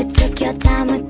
you took your time with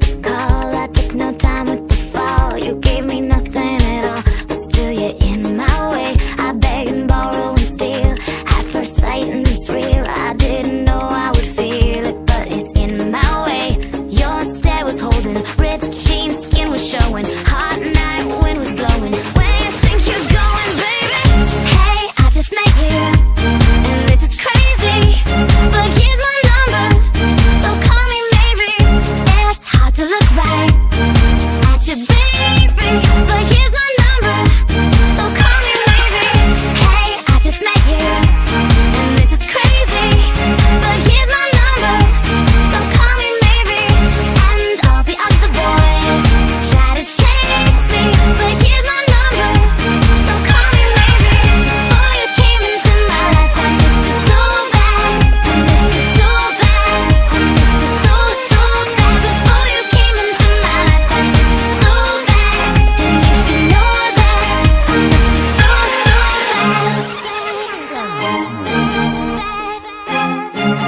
It's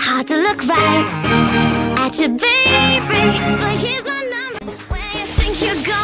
hard to look right at your baby, but here's my number. Where you think you're going?